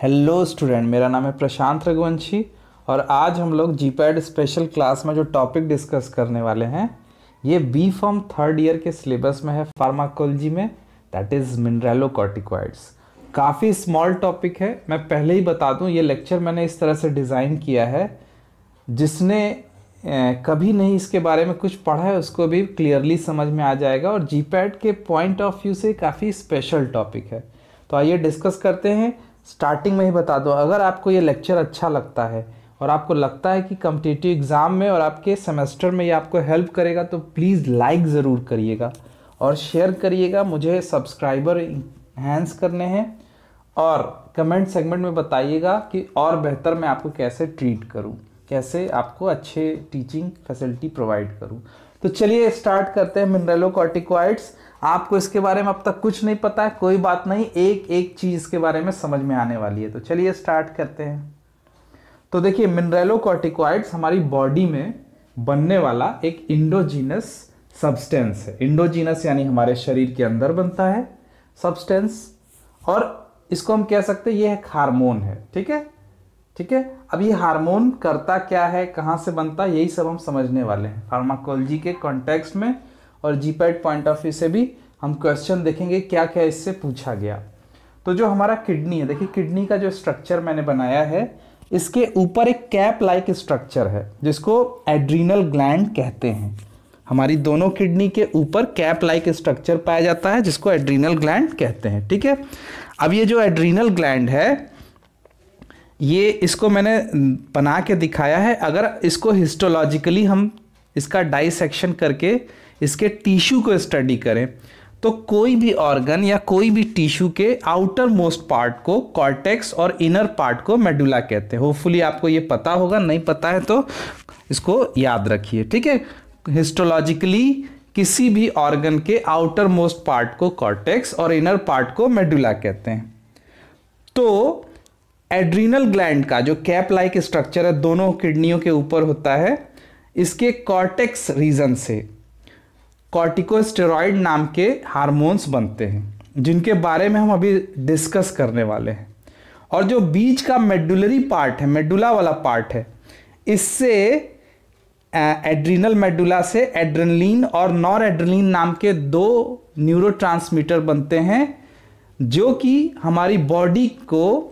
Hello student, मेरा नाम है प्रशांत रघुवंशी और आज हम लोग जीपैड स्पेशल क्लास में जो टॉपिक डिस्कस करने वाले हैं, ये बी फॉर्म थर्ड ईयर के सिलेबस में है फार्माकोलॉजी में दैट इज़ मिनरेलोकॉर्टिकॉइड्स काफ़ी स्मॉल टॉपिक है, मैं पहले ही बता दूँ, ये लेक्चर मैंने इस तरह से डिज़ाइन किया है, जिसने कभी नहीं इसके बारे में कुछ पढ़ा है, उसको भी क्लियरली समझ में आ जाएगा और जीपैड के पॉइंट ऑफ़ व्यू से काफ़ी स्पेशल टॉपिक है। तो आइए डिस्कस करते हैं स्टार्टिंग में ही बता दो। अगर आपको ये लेक्चर अच्छा लगता है और आपको लगता है कि कम्पिटिटिव एग्ज़ाम में और आपके सेमेस्टर में ये आपको हेल्प करेगा तो प्लीज़ लाइक ज़रूर करिएगा और शेयर करिएगा। मुझे सब्सक्राइबर इन्हेंस करने हैं और कमेंट सेगमेंट में बताइएगा कि और बेहतर मैं आपको कैसे ट्रीट करूँ, कैसे आपको अच्छे टीचिंग फैसिलिटी प्रोवाइड करूँ। तो चलिए स्टार्ट करते हैं मिनरलो कॉर्टिकॉइड्स। आपको इसके बारे में अब तक कुछ नहीं पता है, कोई बात नहीं, एक एक चीज़ के बारे में समझ में आने वाली है। तो चलिए स्टार्ट करते हैं। तो देखिए मिनरेलो कॉर्टिकॉइड्स हमारी बॉडी में बनने वाला एक इंडोजीनस सब्सटेंस है। इंडोजीनस यानी हमारे शरीर के अंदर बनता है सब्सटेंस और इसको हम कह सकते हैं ये एक हार्मोन है। ठीक है? ठीक है? अब ये हार्मोन करता क्या है, कहाँ से बनता है, यही सब हम समझने वाले हैं। फार्माकोलॉजी के कॉन्टेक्स्ट में और जीपैड पॉइंट ऑफ़ व्यू से भी हम क्वेश्चन देखेंगे क्या क्या इससे पूछा गया। तो जो हमारा किडनी है, देखिए किडनी का जो स्ट्रक्चर मैंने बनाया है, इसके ऊपर एक कैप लाइक स्ट्रक्चर है, जिसको एड्रीनल ग्लैंड कहते हैं। हमारी दोनों किडनी के ऊपर कैप लाइक स्ट्रक्चर पाया जाता है, जिसको एड्रीनल ग्लैंड कहते हैं, ठीक है? अब ये जो एड्रीनल ग्लैंड है, ये इसको मैंने बना के दिखाया है। अगर इसको हिस्टोलॉजिकली हम इसका डाइसेक्शन करके इसके टिश्यू को स्टडी करें तो कोई भी ऑर्गन या कोई भी टिश्यू के आउटर मोस्ट पार्ट को कॉर्टेक्स और इनर पार्ट को मेडुला कहते हैं। होपफुली आपको ये पता होगा, नहीं पता है तो इसको याद रखिए, ठीक है? हिस्टोलॉजिकली किसी भी ऑर्गन के आउटर मोस्ट पार्ट को कॉर्टेक्स और इनर पार्ट को मेडुला कहते हैं। तो एड्रीनल ग्लैंड का जो कैप लाइक स्ट्रक्चर है, दोनों किडनियों के ऊपर होता है, इसके कॉर्टेक्स रीजन से। कॉर्टिकोस्टेरॉइड नाम के हार्मोन्स बनते हैं, जिनके बारे में हम अभी डिस्कस करने वाले हैं। और जो बीच का मेडुलरी पार्ट है, मेडुला वाला पार्ट है, इससे एड्रीनल मेडुला से एड्रेनलिन और नॉर एड्रेनलिन नाम के दो न्यूरोट्रांसमीटर बनते हैं, जो कि हमारी बॉडी को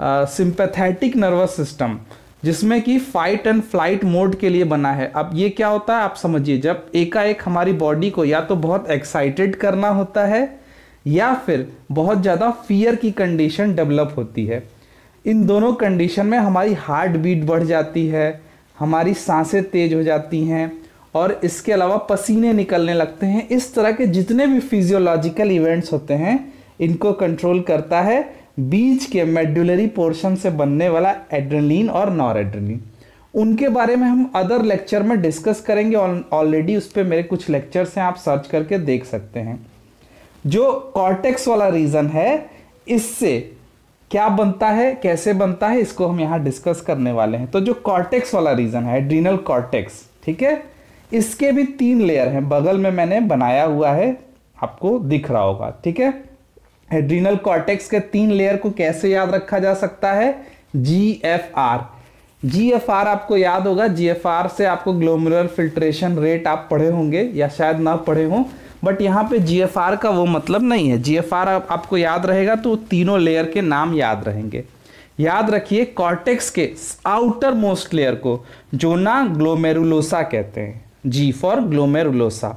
सिंपैथेटिक नर्वस सिस्टम जिसमें कि फाइट एंड फ़्लाइट मोड के लिए बना है। अब ये क्या होता है? आप समझिए, जब एकाएक हमारी बॉडी को या तो बहुत एक्साइटेड करना होता है, या फिर बहुत ज़्यादा फियर की कंडीशन डेवलप होती है। इन दोनों कंडीशन में हमारी हार्ट बीट बढ़ जाती है, हमारी साँसें तेज हो जाती हैं, और इसके अलावा पसीने निकलने लगते हैं। इस तरह के जितने भी फिजियोलॉजिकल इवेंट्स होते हैं, इनको कंट्रोल करता है। बीच के मेडुलरी पोर्शन से बनने वाला एड्रेनलिन और नॉर एड्रेनलिन उनके बारे में हम अदर लेक्चर में डिस्कस करेंगे। ऑलरेडी उस पर मेरे कुछ लेक्चर्स हैं, आप सर्च करके देख सकते हैं। जो कॉर्टेक्स वाला रीजन है, इससे क्या बनता है, कैसे बनता है, इसको हम यहाँ डिस्कस करने वाले हैं। तो जो कॉर्टेक्स वाला रीजन है, एड्रीनल कॉर्टेक्स, ठीक है? इसके भी तीन लेयर हैं। बगल में मैंने बनाया हुआ है, आपको दिख रहा होगा, ठीक है? एड्रीनल कॉर्टेक्स के तीन लेयर को कैसे याद रखा जा सकता है? G F R G F R आपको याद होगा। जी एफ़ आर से आपको ग्लोमुलर फिल्ट्रेशन रेट आप पढ़े होंगे या शायद ना पढ़े हों बट यहाँ पे जी एफ़ आर का वो मतलब नहीं है। जी एफ़ आर आप, आपको याद रहेगा तो तीनों लेयर के नाम याद रहेंगे। याद रखिए कॉर्टेक्स के आउटर मोस्ट लेयर को जो ना ग्लोमेरुलोसा कहते हैं। जी फॉर ग्लोमेरुलोसा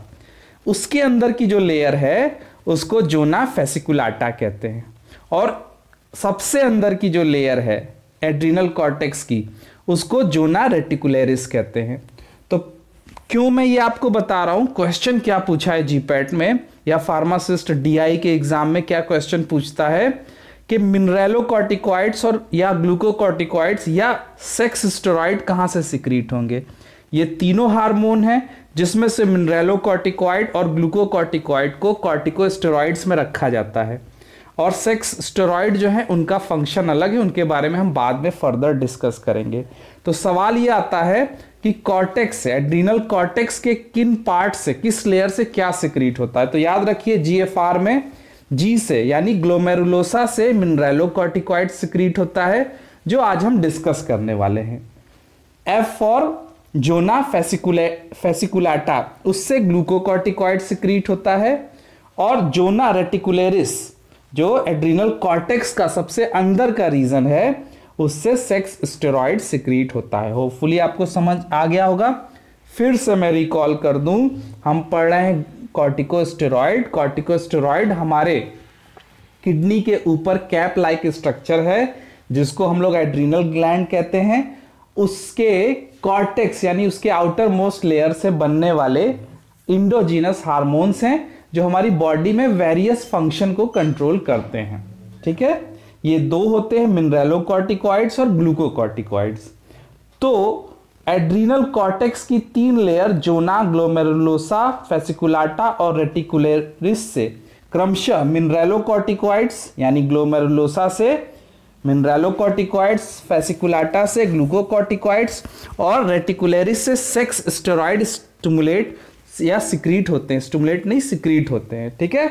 उसके अंदर की जो लेयर है उसको जोना फेसिकुलाटा कहते हैं। और सबसे अंदर की जो लेयर है एड्रीनल कॉर्टेक्स की, उसको जोना रेटिकुलरिस कहते हैं। तो क्यों मैं ये आपको बता रहा हूँ? क्वेश्चन क्या पूछा है जीपैट में? या फार्मासिस्ट डीआई के एग्ज़ाम में क्या क्वेश्चन पूछता है? कि मिनरेलो कॉर्टिकॉइड्स और या ग्लूकोकॉर्टिकॉइड्स या सेक्स स्टेरॉइड कहाँ से सिक्रीट होंगे? ये तीनों हार्मोन हैं जिसमें से मिनरेलोकॉर्टिकॉइड और ग्लूकोकॉर्टिकॉइड को कॉर्टिकोस्टेरॉइड्स में रखा जाता है। और सेक्स स्टेरॉइड जो है, उनका फ़ंक्शन अलग है, उनके बारे में हम बाद में फर्दर डिस्कस करेंगे। तो सवाल ये आता है कि कॉर्टेक्स से एड्रीनल कॉर्टेक्स के किन पार्ट से, किस लेयर से क्या सिक्रीट होता है? तो याद रखिए जीएफआर में जी से, यानी ग्लोमेरुलोसा से मिनरेलोकॉर्टिकॉइड सिक्रीट होता है, जो आज हम डिस्कस करने वाले हैं। F for zona fasciculae, fasciculata, उससे ग्लूकोकॉर्टिकॉइड सिक्रीट होता है और जोना रेटिकुलेरिस, जो एड्रीनल कॉर्टेक्स का सबसे अंदर का रीजन है, उससे सेक्स स्टेरॉइड सिक्रीट होता है। होपफुली आपको समझ आ गया होगा। फिर से मैं रिकॉल कर दूँ, हम पढ़ रहे हैं कॉर्टिकोस्टेरॉइड। कॉर्टिकोस्टेरॉइड हमारे किडनी के ऊपर कैप लाइक स्ट्रक्चर है, जिसको हम लोग एड्रीनल ग्लैंड कहते हैं। उसके कॉर्टेक्स यानी उसके आउटर मोस्ट लेयर से बनने वाले इंडोजीनस हार्मोन्स हैं, जो हमारी बॉडी में वेरियस फ़ंक्शन को कंट्रोल करते हैं। ठीक है? ये दो होते हैं मिनरेलोकॉर्टिकॉइड्स और ग्लूकोकॉर्टिकॉइड्स तो एड्रीनल कॉर्टेक्स की तीन लेयर जोना ग्लोमेरुलोसा फेसिकुलाटा और रेटिकुलरिस से, क्रमशः मिनरेलोकॉर्टिकॉइड्स यानी ग्लोमेरुलोसा से मिनरेलोकॉर्टिकॉइड्स, फेसिकुलाटा से ग्लूकोकॉर्टिकॉइड्स और रेटिकुलरिस से सेक्स स्टेरॉइड स्टिमुलेट या सिक्रीट होते हैं। स्टिमुलेट नहीं, सिक्रीट होते हैं, ठीक है?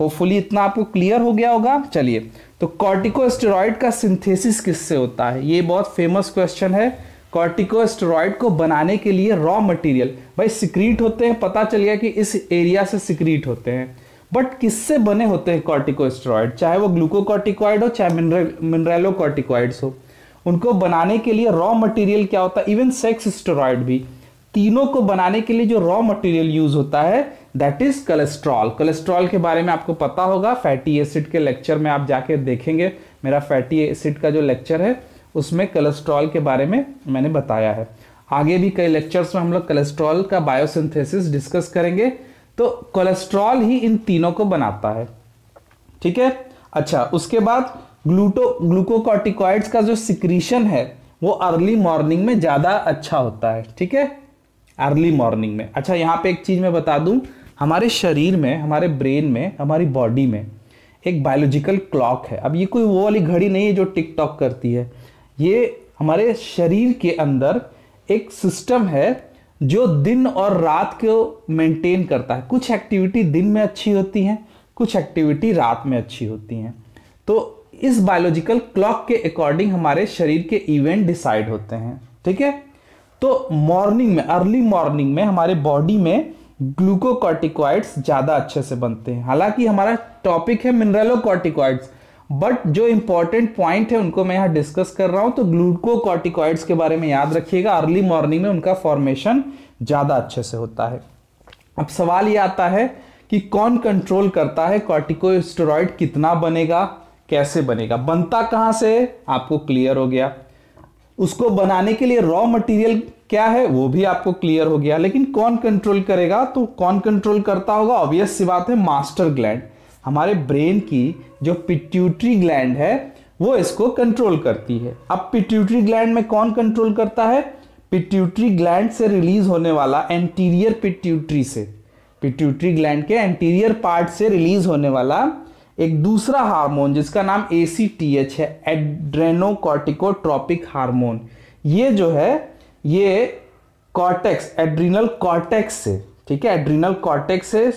होपफुली इतना आपको क्लियर हो गया होगा। चलिए तो कॉर्टिकोस्टेरॉइड का सिंथेसिस किससे होता है? ये बहुत फ़ेमस क्वेश्चन है। कॉर्टिकोस्टेरॉइड को बनाने के लिए रॉ मटेरियल भाई सिक्रीट होते हैं, पता चल गया कि इस एरिया से सिक्रीट होते हैं। बट किससे बने होते हैं कॉर्टिकोस्टेरॉइड चाहे वो ग्लूकोकॉर्टिकॉइड हो, चाहे मिनरेलोकॉर्टिकॉइड्स हो। उनको बनाने के लिए रॉ मटेरियल क्या होता है? इवन सेक्स स्टेरॉइड भी। तीनों को बनाने के लिए जो रॉ मटेरियल यूज़ होता है दैट इज़ कोलेस्ट्रॉल कोलेस्ट्रॉल के बारे में आपको पता होगा फैटी एसिड के लेक्चर में आप जाके देखेंगे। मेरा फैटी एसिड का जो लेक्चर है, उसमें कोलेस्ट्रॉल के बारे में मैंने बताया है। आगे भी कई लेक्चर्स में हम लोग कोलेस्ट्रॉल का बायोसिंथेसिस डिस्कस करेंगे। तो कोलेस्ट्रॉल ही इन तीनों को बनाता है। ठीक है? अच्छा उसके बाद ग्लूटो, ग्लूकोकॉर्टिकॉइड्स का जो सिक्रीशन है, वो अर्ली मॉर्निंग में ज़्यादा अच्छा होता है। ठीक है? अर्ली मॉर्निंग में। अच्छा यहाँ पे एक चीज़ मैं बता दूँ। हमारे शरीर में, हमारे ब्रेन में, हमारी बॉडी में एक बायोलॉजिकल क्लॉक है। अब ये कोई वो वाली घड़ी नहीं है जो टिक टॉक करती है। ये हमारे शरीर के अंदर एक सिस्टम है जो दिन और रात को मेंटेन करता है। कुछ एक्टिविटी दिन में अच्छी होती हैं, कुछ एक्टिविटी रात में अच्छी होती हैं। तो इस बायोलॉजिकल क्लॉक के अकॉर्डिंग हमारे शरीर के इवेंट डिसाइड होते हैं, ठीक है? तो मॉर्निंग में अर्ली मॉर्निंग में हमारे बॉडी में ग्लूकोकॉर्टिकॉइड्स ज़्यादा अच्छे से बनते हैं। हालाँकि हमारा टॉपिक है मिनरलोकॉर्टिकॉइड्स बट जो इंपॉर्टेंट पॉइंट है, उनको मैं यहाँ डिस्कस कर रहा हूँ तो ग्लूकोकॉर्टिकॉइड्स के बारे में याद रखिएगा। अर्ली मॉर्निंग में उनका फॉर्मेशन ज़्यादा अच्छे से होता है। अब सवाल ये आता है कि कौन कंट्रोल करता है कॉर्टिकोस्टेरॉइड कितना बनेगा, कैसे बनेगा? बनता कहाँ से आपको क्लियर हो गया। उसको बनाने के लिए रॉ मटेरियल क्या है? वो भी आपको क्लियर हो गया। लेकिन कौन कंट्रोल करेगा? तो कौन कंट्रोल करता होगा? ऑब्वियस सी बात है मास्टर ग्लैंड हमारे ब्रेन की जो पिट्यूटरी ग्लैंड है, वो इसको कंट्रोल करती है। अब पिट्यूटरी ग्लैंड में कौन कंट्रोल करता है? पिट्यूटरी ग्लैंड से रिलीज़ होने वाला एंटीरियर पिट्यूटरी से। पिट्यूटरी ग्लैंड के एंटीरियर पार्ट से रिलीज़ होने वाला एक दूसरा हार्मोन जिसका नाम ए सी टी एच है एड्रेनोकॉर्टिकोट्रॉपिक हार्मोन ये जो है, ये कॉर्टेक्स एड्रीनल कॉर्टेक्स से, ठीक है? एड्रीनल कॉर्टेक्स से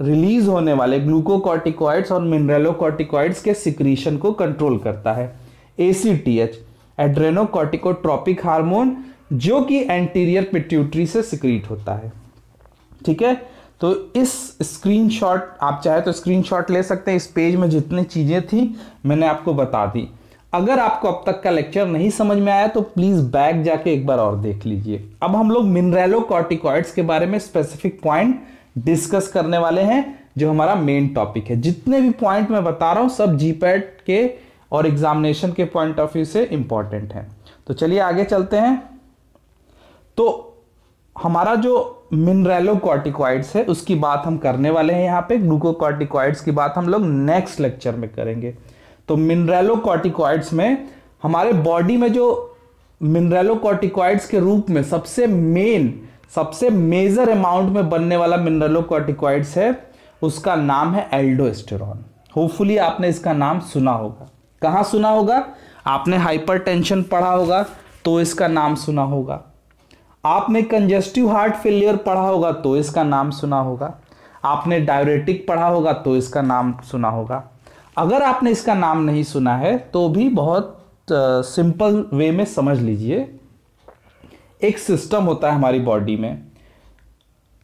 रिलीज़ होने वाले ग्लूकोकॉर्टिकॉइड्स और मिनरलोकॉर्टिकॉइड्स के सिक्रीशन को कंट्रोल करता है। एसीटीएच एड्रेनोकॉर्टिकोट्रॉपिक हार्मोन, जो कि एंटीरियर पिट्यूटरी से सिक्रीट होता है। ठीक है? तो इस स्क्रीनशॉट, आप चाहे तो स्क्रीनशॉट ले सकते हैं। इस पेज में जितनी चीज़ें थी, मैंने आपको बता दी। अगर आपको अब तक का लेक्चर नहीं समझ में आया तो प्लीज़ बैक जाके एक बार और देख लीजिए। अब हम लोग मिनरेलो कॉर्टिकॉइड्स के बारे में स्पेसिफिक पॉइंट डिस्कस करने वाले हैं, जो हमारा मेन टॉपिक है। जितने भी पॉइंट मैं बता रहा हूँ, सब जीपैट के और एग्जामिनेशन के पॉइंट ऑफ़ व्यू से इंपॉर्टेंट है। तो चलिए आगे चलते हैं। तो हमारा जो मिनरेलो कॉर्टिकॉइड्स है, उसकी बात हम करने वाले हैं यहाँ पे। ग्लूकोकॉर्टिकॉइड्स की बात हम लोग नेक्स्ट लेक्चर में करेंगे। तो मिनरेलो कॉर्टिकॉइड्स में हमारे बॉडी में जो मिनरेलो कॉर्टिकॉइड्स के रूप में सबसे मेन सबसे मेजर अमाउंट में बनने वाला मिनरलोकॉर्टिकॉइड्स है, उसका नाम है एल्डोस्टेरॉन होपफुली आपने इसका नाम सुना होगा। कहाँ सुना होगा? आपने हाइपरटेंशन पढ़ा होगा तो इसका नाम सुना होगा। आपने कंजेस्टिव हार्ट फेलियर पढ़ा होगा तो इसका नाम सुना होगा। आपने डायरेटिक पढ़ा होगा तो इसका नाम सुना होगा। अगर आपने इसका नाम नहीं सुना है तो भी बहुत सिंपल वे में समझ लीजिए। एक सिस्टम होता है हमारी बॉडी में,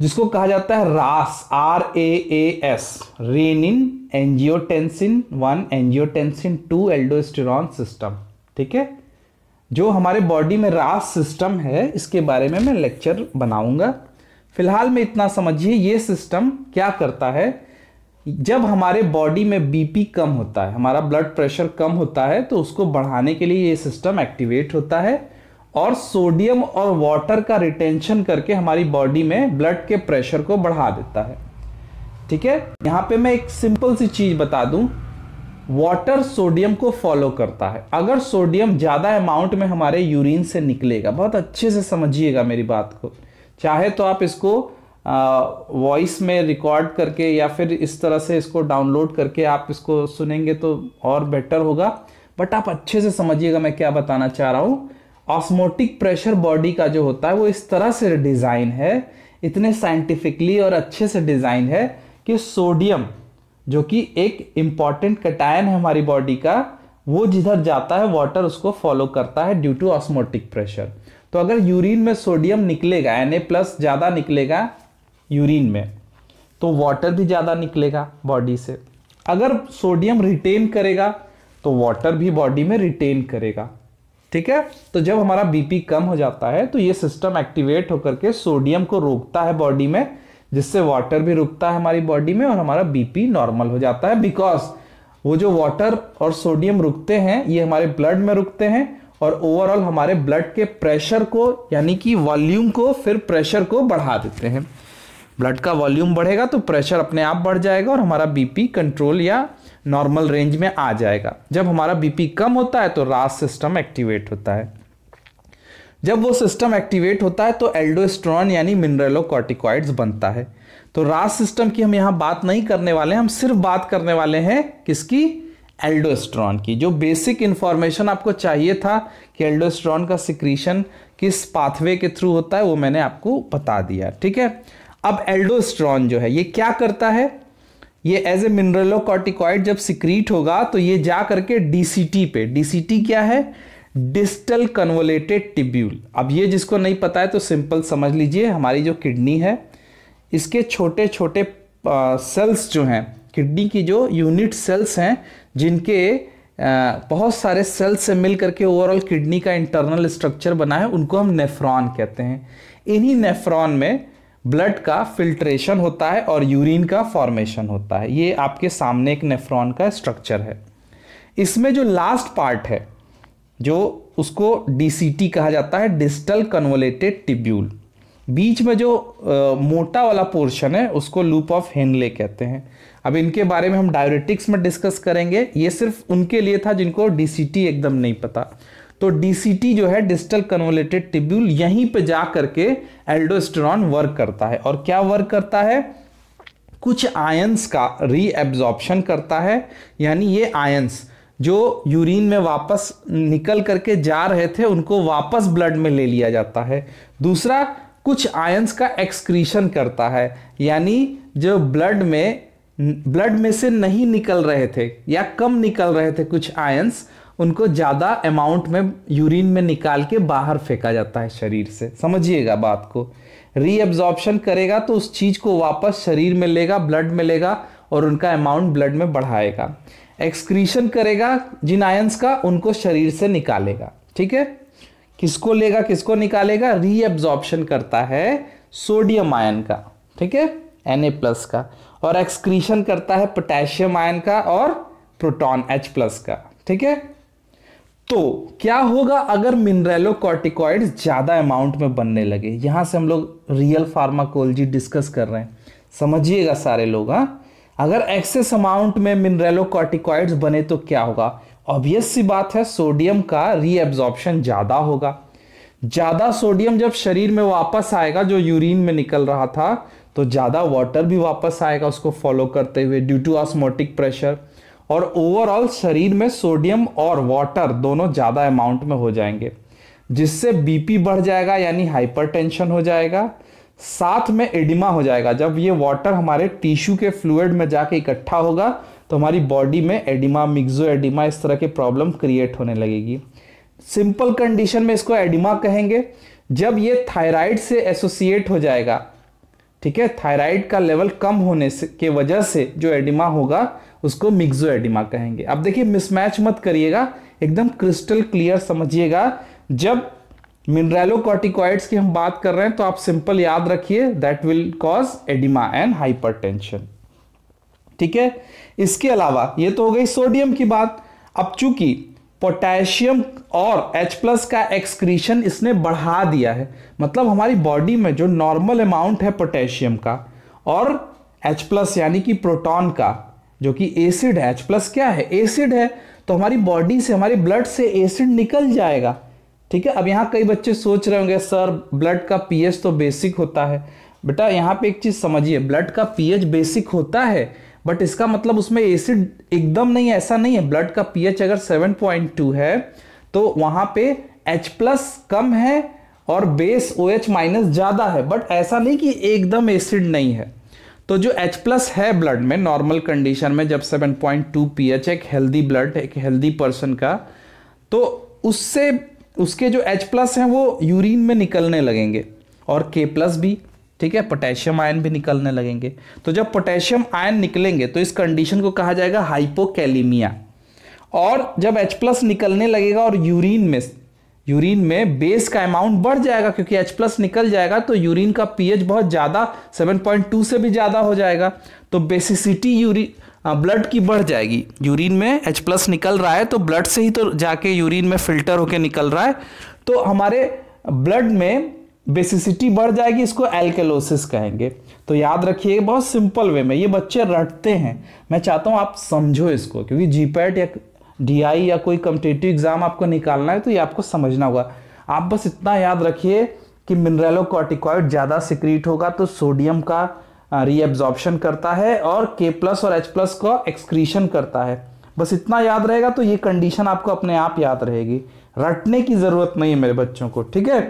जिसको कहा जाता है RAS R A S renin, angiotensin one, angiotensin two, aldosterone system, ठीक है? जो हमारे बॉडी में रास सिस्टम है, इसके बारे में मैं लेक्चर बनाऊँगा। फ़िलहाल में इतना समझिए, ये सिस्टम क्या करता है? जब हमारे बॉडी में बीपी कम होता है, हमारा ब्लड प्रेशर कम होता है तो उसको बढ़ाने के लिए ये सिस्टम एक्टिवेट होता है। और सोडियम और वाटर का रिटेंशन करके हमारी बॉडी में ब्लड के प्रेशर को बढ़ा देता है। ठीक है? यहाँ पे मैं एक सिंपल सी चीज़ बता दूँ। वाटर सोडियम को फॉलो करता है। अगर सोडियम ज़्यादा अमाउंट में हमारे यूरिन से निकलेगा, बहुत अच्छे से समझिएगा मेरी बात को। चाहे तो आप इसको वॉइस में रिकॉर्ड करके या फिर इस तरह से इसको डाउनलोड करके आप इसको सुनेंगे तो और बेटर होगा। बट आप अच्छे से समझिएगा मैं क्या बताना चाह रहा हूँ। ऑस्मोटिक प्रेशर बॉडी का जो होता है, वो इस तरह से डिज़ाइन है, इतने साइंटिफिकली और अच्छे से डिज़ाइन है कि सोडियम जो कि एक इंपॉर्टेंट कटायन है हमारी बॉडी का, वो जिधर जाता है वाटर उसको फॉलो करता है ड्यू टू ऑस्मोटिक प्रेशर तो अगर यूरिन में सोडियम निकलेगा एन प्लस ज़्यादा निकलेगा यूरिन में तो वाटर भी ज़्यादा निकलेगा बॉडी से. अगर सोडियम रिटेन करेगा तो वाटर भी बॉडी में रिटेन करेगा. ठीक है? तो जब हमारा बीपी कम हो जाता है तो ये सिस्टम एक्टिवेट होकर के सोडियम को रोकता है बॉडी में, जिससे वाटर भी रुकता है हमारी बॉडी में और हमारा बीपी नॉर्मल हो जाता है बिकॉज़ वो जो वाटर और सोडियम रुकते हैं, ये हमारे ब्लड में रुकते हैं और ओवरऑल हमारे ब्लड के प्रेशर को, यानी कि वॉल्यूम को, फिर प्रेशर को बढ़ा देते हैं। ब्लड का वॉल्यूम बढ़ेगा तो प्रेशर अपने आप बढ़ जाएगा और हमारा बीपी कंट्रोल या नॉर्मल रेंज में आ जाएगा। जब हमारा बीपी कम होता है तो रास सिस्टम एक्टिवेट होता है। जब वो सिस्टम एक्टिवेट होता है तो एल्डोस्ट्रॉन यानी मिनरलोकॉर्टिकॉइड्स बनता है। तो रास सिस्टम की हम यहाँ बात नहीं करने वाले हैं हम सिर्फ़ बात करने वाले हैं किसकी? एल्डोस्ट्रॉन की। जो बेसिक इंफॉर्मेशन आपको चाहिए था कि एल्डोस्ट्रॉन का सिक्रीशन किस पाथवे के थ्रू होता है, वो मैंने आपको बता दिया। ठीक है? अब एल्डोस्ट्रॉन जो है, ये क्या करता है? ये एज ए मिनरलो मिनरलोकॉर्टिकॉइड जब सिक्रीट होगा तो ये जा करके डीसीटी पे। डीसीटी क्या है? डिस्टल कन्वोलेटेड टिब्यूल अब ये जिसको नहीं पता है तो सिंपल समझ लीजिए, हमारी जो किडनी है, इसके छोटे छोटे सेल्स जो हैं किडनी की जो यूनिट सेल्स हैं, जिनके बहुत सारे सेल्स से मिल करके ओवरऑल किडनी का इंटरनल स्ट्रक्चर बना है, उनको हम नेफ्रॉन कहते हैं। इन्हीं नेफ्रॉन में ब्लड का फिल्ट्रेशन होता है और यूरिन का फॉर्मेशन होता है। ये आपके सामने एक नेफ्रॉन का स्ट्रक्चर है। इसमें जो लास्ट पार्ट है जो उसको डीसीटी कहा जाता है डिस्टल कन्वोलेटेड टिब्यूल बीच में जो आ, मोटा वाला पोर्शन है उसको लूप ऑफ़ हेनले कहते हैं। अब इनके बारे में हम डायोरेटिक्स में डिस्कस करेंगे। ये सिर्फ़ उनके लिए था जिनको डीसीटी एकदम नहीं पता। तो डीसीटी जो है डिस्टल कन्वोलेटेड टिब्यूल यहीं पे जा करके एल्डोस्टेरॉन वर्क करता है। और क्या वर्क करता है? कुछ आयंस का रीएब्जॉर्प्शन करता है। यानी ये आयंस जो यूरिन में वापस निकल करके जा रहे थे, उनको वापस ब्लड में ले लिया जाता है। दूसरा, कुछ आयंस का एक्सक्रीशन करता है। यानी जो ब्लड में ब्लड में से नहीं निकल रहे थे या कम निकल रहे थे कुछ आयंस उनको ज़्यादा अमाउंट में यूरिन में निकाल के बाहर फेंका जाता है शरीर से। समझिएगा बात को। रीअब्जॉर्प्शन करेगा तो उस चीज़ को वापस शरीर में लेगा ब्लड में लेगा और उनका अमाउंट ब्लड में बढ़ाएगा। एक्सक्रीशन करेगा, जिन आयंस का, उनको शरीर से निकालेगा। ठीक है? किसको लेगा, किसको निकालेगा? रीअब्जॉर्प्शन करता है सोडियम आयन का। ठीक है? एन प्लस का। और एक्सक्रीशन करता है पोटेशियम आयन का और प्रोटॉन एच प्लस का। ठीक है? तो क्या होगा अगर मिनरेलो कॉर्टिकॉइड ज़्यादा अमाउंट में बनने लगे? यहाँ से हम लोग रियल फार्माकोलॉजी डिस्कस कर रहे हैं। समझिएगा सारे लोग हाँ? अगर एक्सेस अमाउंट में मिनरेलो कॉर्टिकॉइड्स बने तो क्या होगा? ऑब्वियस सी बात है सोडियम का रीएब्जॉर्प्शन ज़्यादा होगा। ज़्यादा सोडियम जब शरीर में वापस आएगा, जो यूरिन में निकल रहा था तो ज़्यादा वाटर भी वापस आएगा उसको फॉलो करते हुए ड्यू टू ऑस्मोटिक प्रेशर और ओवरऑल शरीर में सोडियम और वाटर दोनों ज़्यादा अमाउंट में हो जाएँगे, जिससे बीपी बढ़ जाएगा, यानी हाइपरटेंशन हो जाएगा। साथ में एडिमा हो जाएगा। जब ये वाटर हमारे टिश्यू के फ्लूड में जाके इकट्ठा होगा तो हमारी बॉडी में एडिमा मिक्सो एडिमा इस तरह के प्रॉब्लम क्रिएट होने लगेगी। सिंपल कंडीशन में इसको एडिमा कहेंगे। जब ये थायराइड से एसोसिएट हो जाएगा, ठीक है थायराइड का लेवल कम होने से, के वजह से जो एडिमा होगा उसको मिक्सो एडिमा कहेंगे। अब देखिए मिसमैच मत करिएगा, एकदम क्रिस्टल क्लियर समझिएगा। जब मिनरलोकॉर्टिकॉइड्स की हम बात कर रहे हैं तो आप सिंपल याद रखिए that will cause oedema and hypertension ठीक है? इसके अलावा, ये तो हो गई सोडियम की बात। अब चूँकि पोटेशियम और H प्लस का एक्सक्रीशन इसने बढ़ा दिया है मतलब हमारी बॉडी में जो नॉर्मल अमाउंट है पोटेशियम का और H प्लस यानी कि प्रोटॉन का जो कि एसिड है। H प्लस क्या है? एसिड है तो हमारी बॉडी से, हमारे ब्लड से एसिड निकल जाएगा। ठीक है? अब यहाँ कई बच्चे सोच रहे होंगे, सर ब्लड का पीएच तो बेसिक होता है। बेटा, यहाँ पे एक चीज़ समझिए ब्लड का पीएच बेसिक होता है बट इसका मतलब उसमें एसिड एकदम नहीं ऐसा नहीं है। ब्लड का पीएच अगर 7.2 है तो वहाँ पे H प्लस कम है और बेस ओ OH माइनस ज़्यादा है। बट ऐसा नहीं कि एकदम एसिड नहीं है। तो जो H प्लस है ब्लड में नॉर्मल कंडीशन में जब 7.2 पीएच एक हेल्दी ब्लड एक हेल्दी पर्सन का तो उससे, उसके जो H प्लस हैं वो यूरिन में निकलने लगेंगे और K प्लस भी, ठीक है? पोटेशियम आयन भी निकलने लगेंगे। तो जब पोटेशियम आयन निकलेंगे तो इस कंडीशन को कहा जाएगा हाइपोकैलीमिया और जब H प्लस निकलने लगेगा और यूरिन में यूरिन में बेस का अमाउंट बढ़ जाएगा क्योंकि H प्लस निकल जाएगा तो यूरिन का पीएच बहुत ज़्यादा 7.2 से भी ज़्यादा हो जाएगा। तो बेसिसिटी यूरिन ब्लड की बढ़ जाएगी। यूरिन में H प्लस निकल रहा है तो ब्लड से ही तो जाके यूरिन में फ़िल्टर होके निकल रहा है। तो हमारे ब्लड में बेसिसिटी बढ़ जाएगी, इसको एल्केलोसिस कहेंगे। तो याद रखिए, बहुत सिंपल वे में ये बच्चे रटते हैं। मैं चाहता हूँ आप समझो इसको, क्योंकि जीपैट या डीआई या कोई कम्पिटेटिव एग्ज़ाम आपको निकालना है तो ये आपको समझना होगा। आप बस इतना याद रखिए कि मिनरलो मिनरलोकॉर्टिकॉइड ज़्यादा सिक्रीट होगा तो सोडियम का रीएब्जॉर्प्शन करता है और के प्लस और एच प्लस का एक्सक्रीशन करता है। बस इतना याद रहेगा तो ये कंडीशन आपको अपने आप याद रहेगी। रटने की ज़रूरत नहीं है मेरे बच्चों को, ठीक है?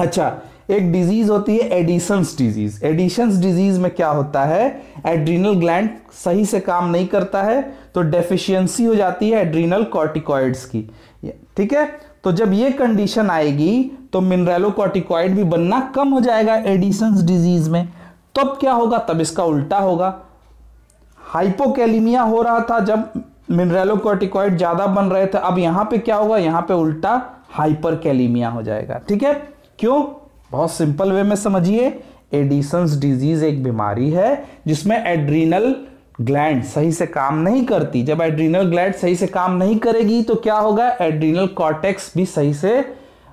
अच्छा एक डिज़ीज़ होती है एडिशंस डिज़ीज़ एडिशंस डिज़ीज़ में क्या होता है? एड्रीनल ग्लैंड सही से काम नहीं करता है तो डेफिशिएंसी हो जाती है एड्रीनल कॉर्टिकॉइड्स की. ठीक है? तो जब ये कंडीशन आएगी तो मिनरलोकॉर्टिकॉइड भी बनना कम हो जाएगा एडिशंस डिज़ीज़ में. तब क्या होगा? तब इसका उल्टा होगा. हाइपोकैलिमिया हो रहा था जब मिनरलोकॉर्टिकॉइड ज़्यादा बन रहे थे, अब यहाँ पे क्या होगा? यहाँ पे उल्टा हाइपरकैलिमिया हो जाएगा. ठीक है? क्यों? बहुत सिंपल वे में समझिए। एडिसंस डिज़ीज़ एक बीमारी है, जिसमें एड्रीनल ग्लैंड सही से काम नहीं करती। जब एड्रीनल ग्लैंड सही से काम नहीं करेगी तो क्या होगा? एड्रीनल कॉर्टेक्स भी सही से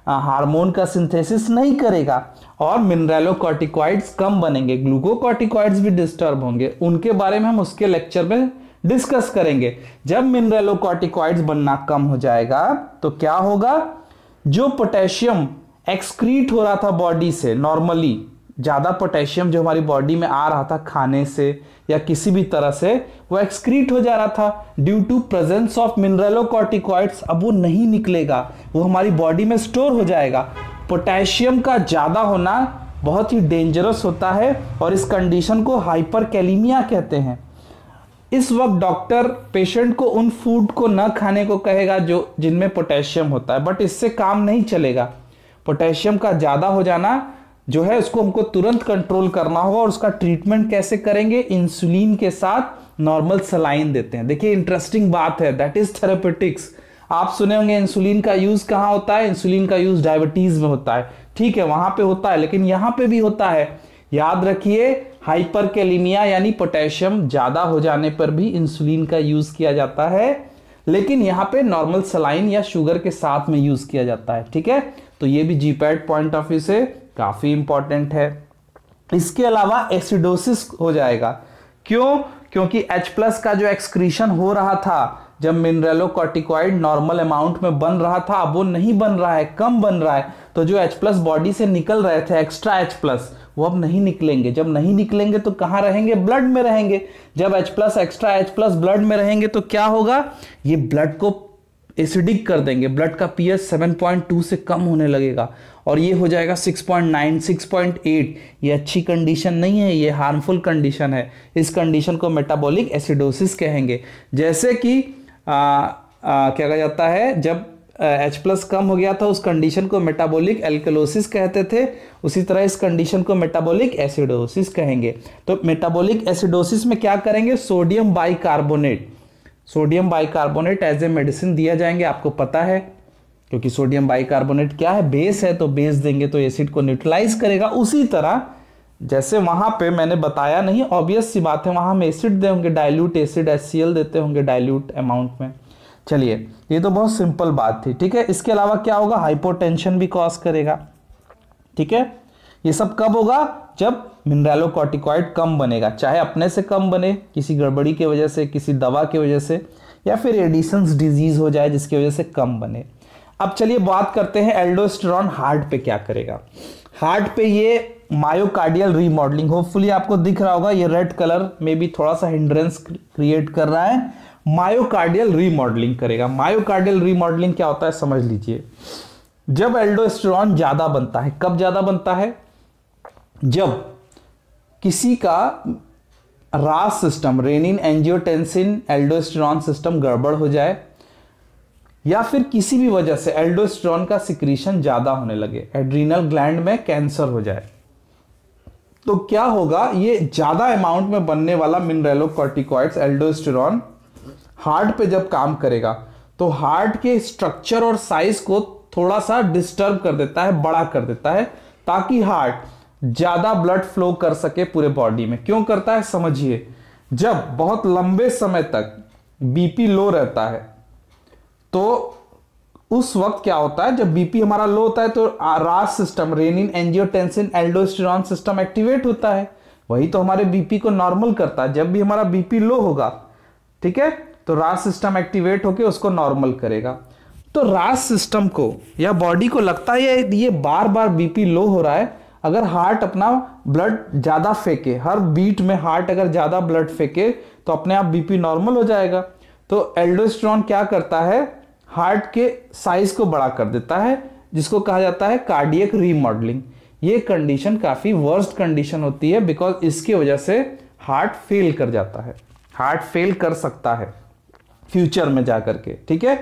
हार्मोन का सिंथेसिस नहीं करेगा। और मिनरलोकॉर्टिकॉइड्स कम बनेंगे। ग्लूकोकॉर्टिकॉइड्स भी डिस्टर्ब होंगे। उनके बारे में हम उसके लेक्चर में डिस्कस करेंगे। जब मिनरलोकॉर्टिकॉइड्स बनना कम हो जाएगा तो क्या होगा? जो पोटेशियम एक्सक्रीट हो रहा था बॉडी से नॉर्मली ज़्यादा पोटेशियम जो हमारी बॉडी में आ रहा था खाने से या किसी भी तरह से, वो एक्सक्रीट हो जा रहा था due to presence of mineralocorticoids अब वो नहीं निकलेगा, वो हमारी बॉडी में स्टोर हो जाएगा. पोटेशियम का ज़्यादा होना बहुत ही डेंजरस होता है और इस कंडीशन को हाइपर कैलीमिया कहते हैं. इस वक्त डॉक्टर पेशेंट को उन फ़ूड को न खाने को कहेगा जो, जिनमें पोटेशियम होता है बट इससे काम नहीं चलेगा. पोटेशियम का ज़्यादा हो जाना जो है, उसको हमको तुरंत कंट्रोल करना होगा और उसका ट्रीटमेंट कैसे करेंगे? इंसुलिन के साथ नॉर्मल सलाइन देते हैं। देखिए इंटरेस्टिंग बात है। दैट इज़ थेरेपेटिक्स आप सुने होंगे इंसुलिन का यूज़ कहाँ होता है? इंसुलिन का यूज़ डायबिटीज़ में होता है। ठीक है, वहाँ पे होता है, लेकिन यहाँ पे भी होता है। याद रखिए हाइपर यानी पोटेशियम ज़्यादा हो जाने पर भी इंसुलिन का यूज़ किया जाता है, लेकिन यहाँ पे नॉर्मल सलाइन या शुगर के साथ में यूज़ किया जाता है। ठीक है? तो ये भी जीपैट पॉइंट ऑफ़ व्यू से काफ़ी इंपॉर्टेंट है। इसके अलावा एसिडोसिस हो जाएगा। क्यों? क्योंकि H प्लस का जो एक्सक्रीशन हो रहा था, जब मिनरलोकॉर्टिकॉइड नॉर्मल अमाउंट में बन रहा था, अब वो नहीं बन रहा है, कम बन रहा है तो जो H प्लस बॉडी से निकल रहे थे एक्स्ट्रा H प्लस वो अब नहीं निकलेंगे। जब नहीं निकलेंगे तो कहाँ रहेंगे? ब्लड में रहेंगे। जब H plus extra H plus blood में रहेंगे तो क्या होगा? ये ब्लड को एसिडिक कर देंगे ब्लड का पीएच 7.2 से कम होने लगेगा और ये हो जाएगा 6.9 6.8 ये अच्छी कंडीशन नहीं है ये हार्मफुल कंडीशन है। इस कंडीशन को मेटाबॉलिक एसिडोसिस कहेंगे। जैसे कि आ, आ, क्या कहा जाता है जब एच प्लस कम हो गया था उस कंडीशन को मेटाबॉलिक एल्कलोसिस कहते थे। उसी तरह इस कंडीशन को मेटाबॉलिक एसिडोसिस कहेंगे। तो मेटाबॉलिक एसिडोसिस में क्या करेंगे sodium bicarbonate. Sodium bicarbonate as a medicine दिया जाएँगे, आपको पता है, क्योंकि सोडियम बाइकार्बोनेट क्या है बेस है तो बेस देंगे तो एसिड को न्यूट्रलाइज करेगा, उसी तरह, जैसे वहाँ पे मैंने बताया नहीं ऑब्वियस सी बात है, वहाँ हम एसिड दे होंगे डाइल्यूट एसिड एस देते होंगे डाइल्यूट अमाउंट में। चलिए, ये तो बहुत सिंपल बात थी, ठीक है? इसके अलावा क्या होगा? हाइपोटेंशन भी कॉज करेगा, ठीक है? ये सब कब होगा? जब मिनरलोकॉर्टिकॉइड कम बनेगा, चाहे अपने से कम बने, किसी गड़बड़ी की वजह से, किसी दवा की वजह से, या फिर एडिसन्स डिज़ीज़ हो जाए जिसकी वजह से कम बने। अब चलिए बात करते हैं एल्डोस्टेरॉन हार्ट पे क्या करेगा। हार्ट पे ये मायोकार्डियल रीमॉडलिंग होपफुली आपको दिख रहा होगा, ये रेड कलर में भी थोड़ा सा हिंड्रेंस क्रिएट कर रहा है। मायोकार्डियल रीमॉडलिंग करेगा। मायोकार्डियल रीमॉडलिंग क्या होता है, समझ लीजिए। जब एल्डोस्टेरॉन ज़्यादा बनता है, कब ज़्यादा बनता है? जब किसी का RAAS system, renin, angiotensin, aldosterone system गड़बड़ हो जाए, या फिर किसी भी वजह से एल्डोस्टेरॉन का सिक्रीशन ज़्यादा होने लगे, एड्रीनल ग्लैंड में कैंसर हो जाए तो क्या होगा? ये ज़्यादा अमाउंट में बनने वाला मिनरेलोकॉर्टिकॉइड्स एल्डोस्टेरॉन, हार्ट पे जब काम करेगा तो हार्ट के स्ट्रक्चर और साइज़ को थोड़ा सा डिस्टर्ब कर देता है, बड़ा कर देता है, ताकि हार्ट ज़्यादा ब्लड फ्लो कर सके पूरे बॉडी में। क्यों करता है? समझिए। जब बहुत लंबे समय तक बीपी लो रहता है तो उस वक्त क्या होता है? जब बीपी हमारा लो होता है तो RAAS system renin angiotensin aldosterone system activate होता है। वही तो हमारे बीपी को नॉर्मल करता है। जब भी हमारा बीपी लो होगा, ठीक है? तो रास सिस्टम एक्टिवेट होकर उसको नॉर्मल करेगा। तो रास सिस्टम को या बॉडी को लगता है ये बार बार बीपी लो हो रहा है अगर हार्ट अपना ब्लड ज़्यादा फेंके, हर बीट में हार्ट अगर ज़्यादा ब्लड फेंके तो अपने आप बीपी नॉर्मल हो जाएगा। तो एल्डोस्ट्रॉन क्या करता है? हार्ट के साइज़ को बड़ा कर देता है, जिसको कहा जाता है कार्डियक रीमॉडलिंग ये कंडीशन काफ़ी वर्स्ट कंडीशन होती है बिकॉज़ इसकी वजह से हार्ट फेल कर जाता है। हार्ट फेल कर सकता है फ्यूचर में जाकर के ठीक है?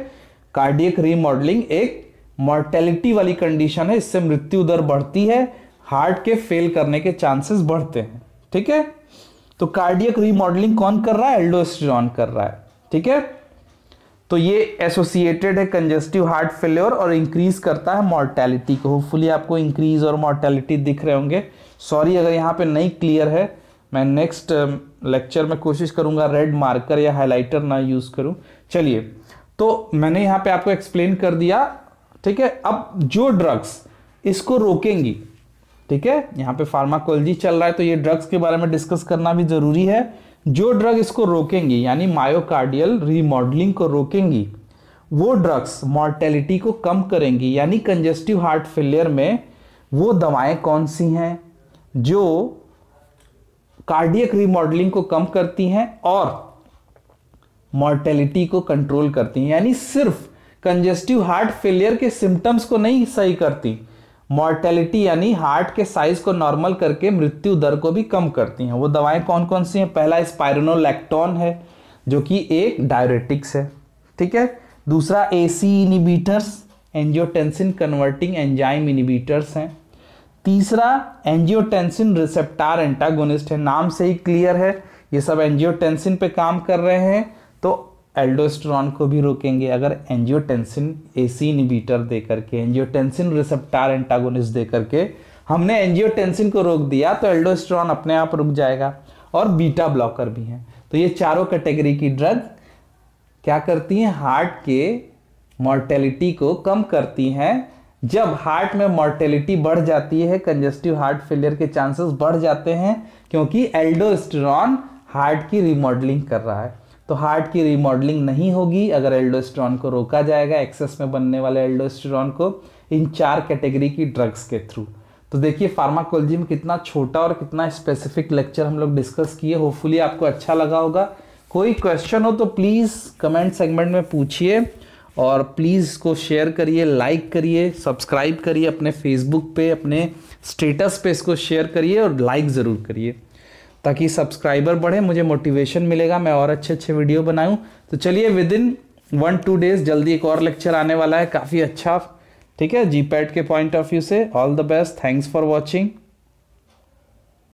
कार्डियक रीमॉडलिंग एक मॉर्टेलिटी वाली कंडीशन है, इससे मृत्यु दर बढ़ती है। हार्ट के फेल करने के चांसेस बढ़ते हैं ठीक है? तो कार्डियक रीमॉडलिंग कौन कर रहा है? एल्डोस्टेरॉन कर रहा है ठीक है? तो ये एसोसिएटेड है कंजेस्टिव हार्ट फेलियर और इंक्रीज करता है मॉर्टेलिटी को। होपफुली आपको इंक्रीज और मॉर्टेलिटी दिख रहे होंगे। सॉरी अगर यहाँ पे नहीं क्लियर है मैं नेक्स्ट लेक्चर um, में कोशिश करूँगा रेड मार्कर या हाईलाइटर ना यूज़ करूँ। चलिए तो मैंने यहाँ पे आपको एक्सप्लेन कर दिया ठीक है? अब जो ड्रग्स इसको रोकेंगी ठीक है? यहाँ पे फार्माकोलॉजी चल रहा है तो ये ड्रग्स के बारे में डिस्कस करना भी ज़रूरी है। जो ड्रग इसको रोकेंगी, यानी मायोकार्डियल रीमॉडलिंग को रोकेंगी, वो ड्रग्स मॉर्टेलिटी को कम करेंगी, यानी कंजेस्टिव हार्ट फेलियर में वो दवाएँ कौन सी हैं? जो कार्डियक रिमॉडलिंग को कम करती हैं और मॉर्टेलिटी को कंट्रोल करती हैं, यानी सिर्फ़ कंजेस्टिव हार्ट फेलियर के सिम्टम्स को नहीं सही करती। मॉर्टेलिटी यानी हार्ट के साइज़ को नॉर्मल करके मृत्यु दर को भी कम करती हैं। वो दवाएँ कौन कौन सी हैं? पहला स्पायरोनोलैक्टोन है, जो कि एक डायरेटिक्स है। ठीक है? दूसरा ACE inhibitors angiotensin converting enzyme inhibitors हैं। तीसरा एंजियोटेंसिन रिसेप्टार एंटागोनिस्ट है। नाम से ही क्लियर है। ये सब एंजियोटेंसिन पे काम कर रहे हैं। तो एल्डोस्ट्रॉन को भी रोकेंगे। अगर एंजियोटेंसिन एसी इनिबीटर दे करके एंजियोटेंसिन रिसेप्टार एंटागोनिस्ट दे करके हमने एंजियोटेंसिन को रोक दिया तो एल्डोस्ट्रॉन अपने आप रुक जाएगा और बीटा ब्लॉकर भी हैं। तो ये चारों कैटेगरी की ड्रग क्या करती हैं? हार्ट के मॉर्टेलिटी को कम करती हैं। जब हार्ट में मॉर्टेलिटी बढ़ जाती है कंजेस्टिव हार्ट फेलियर के चांसेस बढ़ जाते हैं, क्योंकि एल्डोस्टेरॉन हार्ट की रिमॉडलिंग कर रहा है। तो हार्ट की रिमॉडलिंग नहीं होगी, अगर एल्डोस्टेरॉन को रोका जाएगा एक्सेस में बनने वाले एल्डोस्टेरॉन को इन चार कैटेगरी की ड्रग्स के थ्रू तो देखिए फार्माकोलॉजी में कितना छोटा और कितना स्पेसिफिक लेक्चर हम लोग डिस्कस किए होपफुली आपको अच्छा लगा होगा। कोई क्वेश्चन हो तो प्लीज़ कमेंट सेगमेंट में पूछिए और प्लीज़ इसको शेयर करिए लाइक करिए सब्सक्राइब करिए अपने फेसबुक पे, अपने स्टेटस पे इसको शेयर करिए और लाइक ज़रूर करिए। ताकि सब्सक्राइबर बढ़े, मुझे मोटिवेशन मिलेगा, मैं और अच्छे अच्छे वीडियो बनाऊँ। तो चलिए within one two days जल्दी एक और लेक्चर आने वाला है, काफ़ी अच्छा। ठीक है जी के पॉइंट ऑफ़ व्यू से all the best thanks for watching